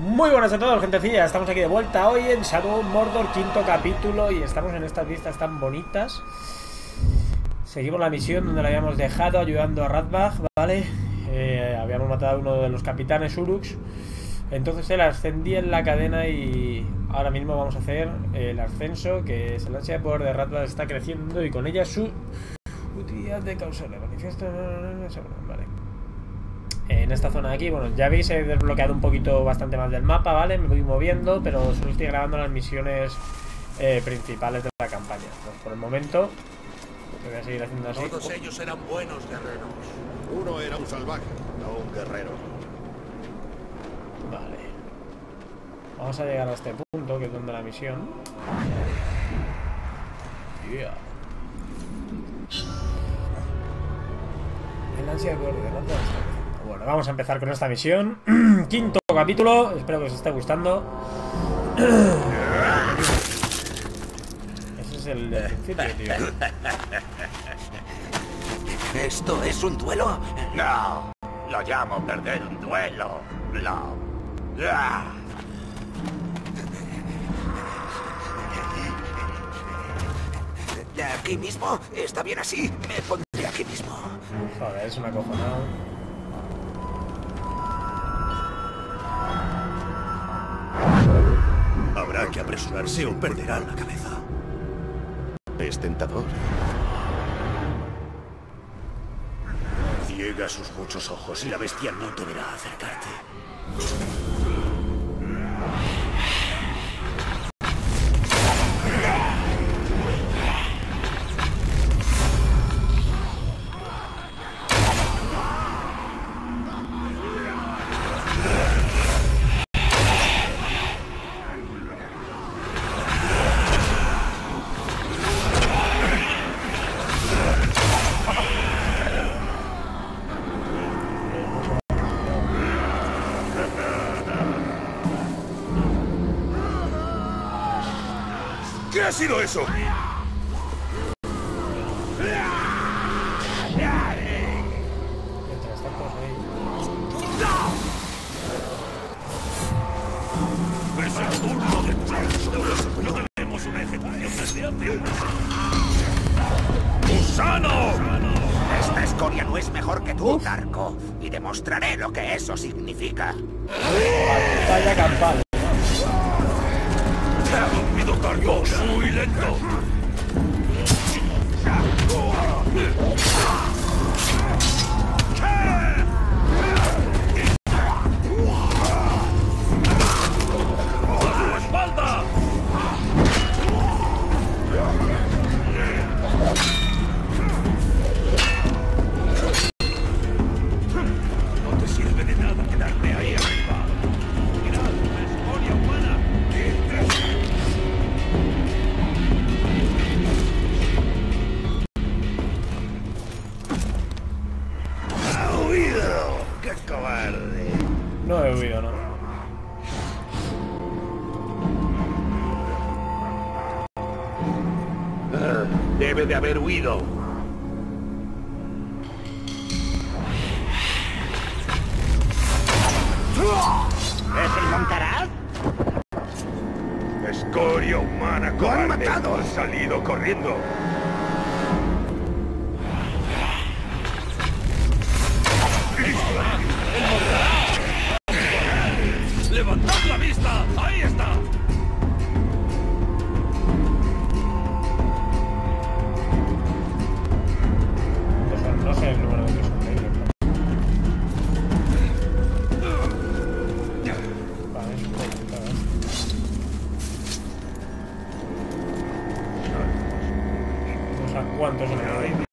Muy buenas a todos, gentecilla. Estamos aquí de vuelta hoy en Shadow Mordor, quinto capítulo, y estamos en estas vistas tan bonitas. Seguimos la misión donde la habíamos dejado ayudando a Radbach, ¿vale? Eh, habíamos matado a uno de los capitanes Uruks. Entonces él ascendía en la cadena y ahora mismo vamos a hacer el ascenso, que es el ansia de poder de Radbach está creciendo y con ella su utilidad de causarle manifiesta... Vale. En esta zona de aquí, bueno, ya veis, he desbloqueado un poquito bastante más del mapa, ¿vale? Me voy moviendo, pero solo estoy grabando las misiones eh, principales de la campaña. Pues por el momento, voy a seguir haciendo así. Todos ellos eran buenos guerreros. Uno era un salvaje, no un guerrero. Vale. Vamos a llegar a este punto, que es donde la misión. Yeah. El ansia de Bueno, vamos a empezar con esta misión. Quinto capítulo. Espero que os esté gustando. Ese es el principio, tío. ¿Esto es un duelo? No, lo llamo perder un duelo. No. Ah. Aquí mismo, está bien así. Me pondré aquí mismo. Joder, es una cojonada. Que apresurarse o perderá la cabeza. Es tentador. Ciega sus muchos ojos y la bestia no te verá acercarte. Tú, Darko. Y demostraré lo que eso significa. Vaya campal. ¡Muy No he huido, ¿no? Debe de haber huido. ¿Es el Montaraz? Escoria humana ¡Lo han matado! Ha salido corriendo. ¡Levantad la vista! ¡Ahí está! No sé, no sé el número de que son negros. Vale, es un poco. No sé cuántos son ahí.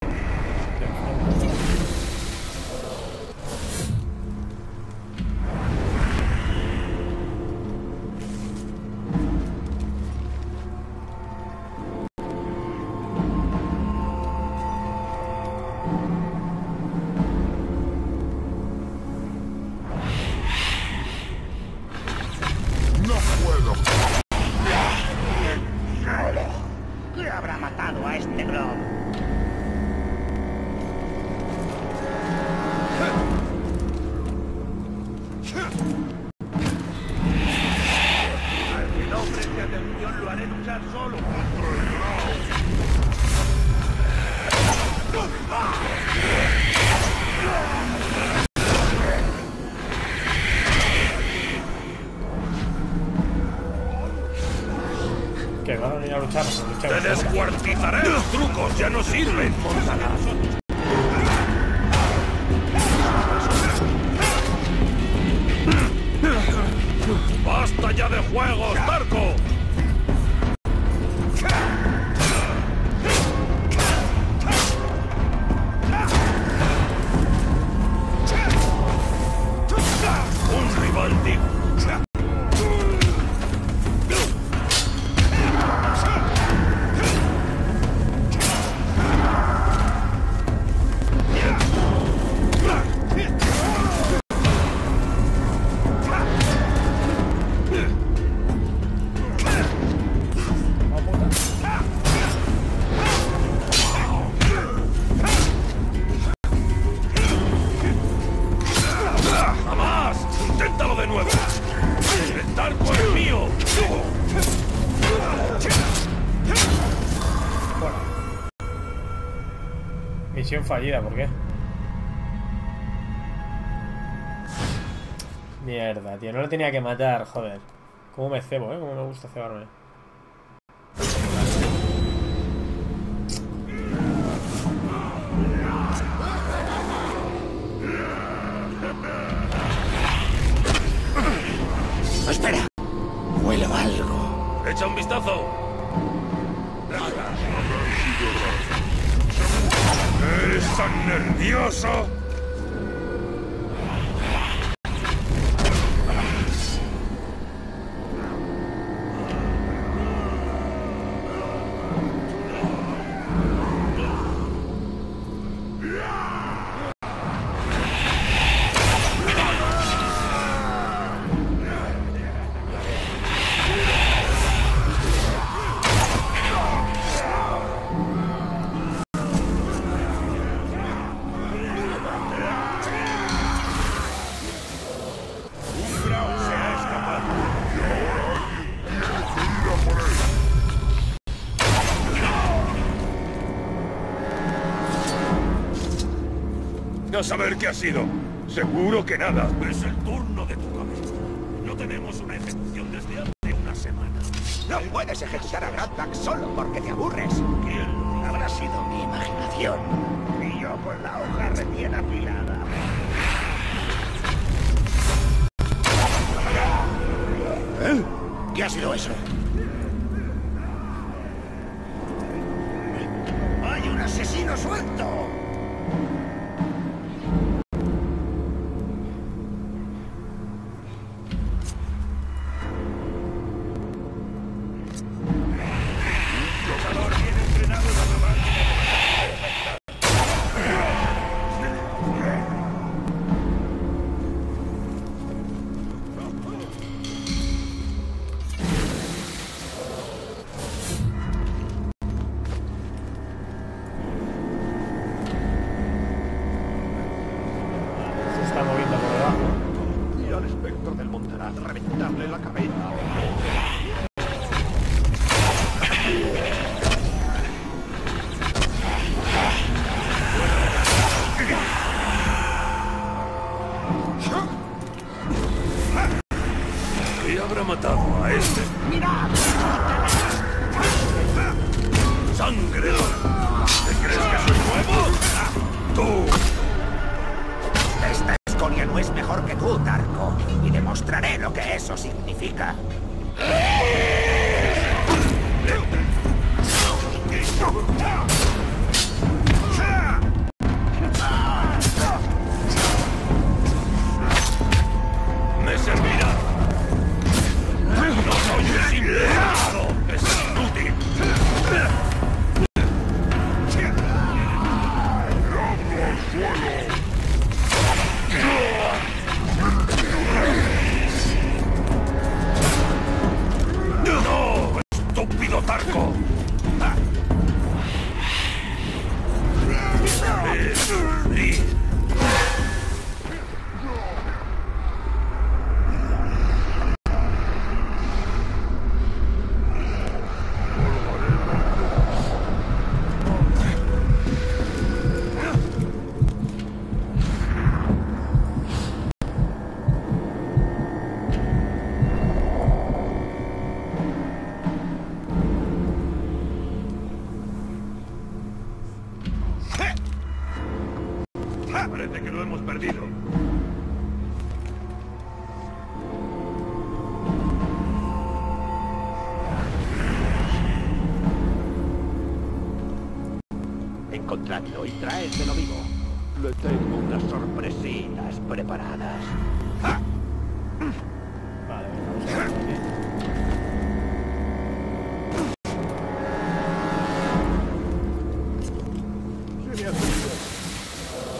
A luchar. ¡Te descuartizaré! ¡Los trucos ya no sirven! ¡Montalas! Fallida, ¿por qué? Mierda, tío, no le tenía que matar, joder. Cómo me cebo, eh, cómo me gusta cebarme. Tan nervioso? A saber qué ha sido. Seguro que nada. Es el turno de tu cabeza. No tenemos una ejecución desde hace una semana. No puedes ejecutar a Bradback solo porque te aburres. ¿Quién? Habrá sido mi imaginación. Y yo con la hoja recién afilada. ¿Eh? ¿Qué ha sido eso? ¡Hay un asesino suelto! ¿Qué habrá matado a este? ¡Mirad! ¡Sangre! ¿Te crees que soy nuevo? ¡Tú! Esta escoria no es mejor que tú, Tarko. Y demostraré lo que eso significa. ¡Me ¡No! Encontrarlo y traérselo vivo. Le tengo unas sorpresillas preparadas. ¡Ah! Vale, vamos a ver aquí.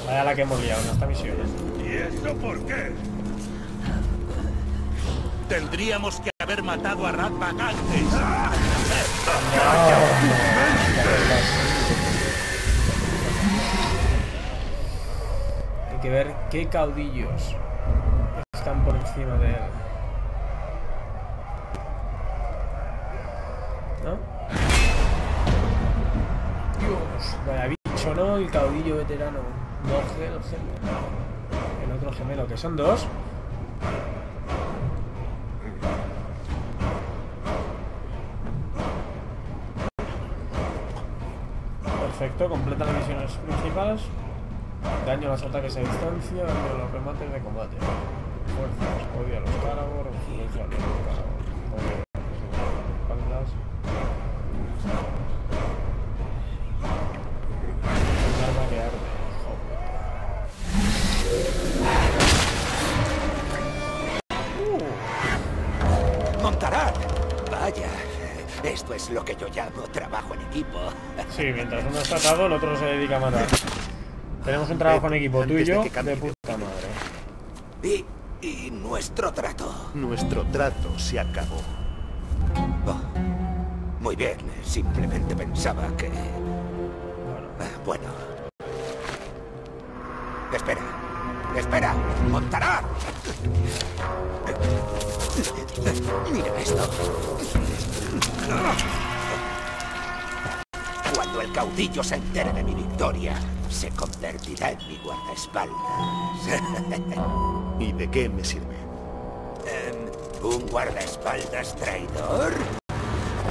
Vaya la que hemos liado en esta misión. ¿eh? ¿Y eso por qué? Tendríamos que haber matado a Ratbag antes. Qué caudillos están por encima de él. ¿No? Dios, vaya bicho, ¿no? El caudillo veterano. No, el gemelo. El otro gemelo, que son dos. Perfecto, completa las misiones principales. Daño a los ataques a distancia, daño a los remates de combate. Fuerzas, odio a los cárabos, refugio a los cárabos. Odio a los espaldas. Un arma que arde. Montarán. Vaya. Esto es lo que yo llamo trabajo en equipo. Sí, mientras uno está atado, el otro se dedica a matar. Tenemos un trabajo en equipo, tú y Antes de de de puta madre. Y, y nuestro trato. Nuestro trato se acabó. Oh, muy bien. Simplemente pensaba que... Bueno, Ah, Bueno. Espera. Espera. Montará. Mira esto. Cuando el caudillo se entere de mi victoria, se convertirá en mi guardaespaldas. ¿Y de qué me sirve? Em, ¿Un guardaespaldas traidor?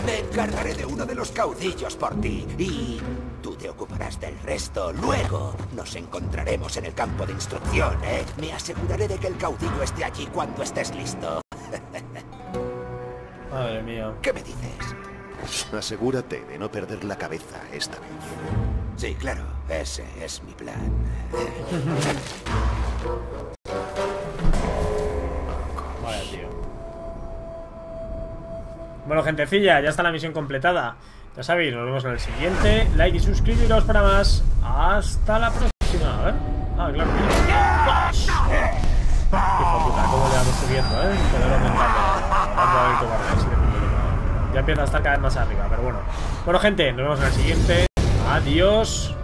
Me encargaré de uno de los caudillos por ti y tú te ocuparás del resto. Luego nos encontraremos en el campo de instrucción, ¿eh? Me aseguraré de que el caudillo esté allí cuando estés listo. madre mía. ¿Qué me dices? Asegúrate de no perder la cabeza esta vez. Sí, claro, ese es mi plan. Vaya tío. Bueno, gentecilla, ya está la misión completada. Ya sabéis, nos vemos en el siguiente. Like y suscribiros para más. Hasta la próxima. A ver. Ah, claro. Hijo puta, cómo le vamos subiendo, eh. Vamos aumentando. Vamos a ver cómo va, así de puto. Ya empieza a estar cada vez más arriba, pero bueno. Bueno, gente, nos vemos en el siguiente. Adiós.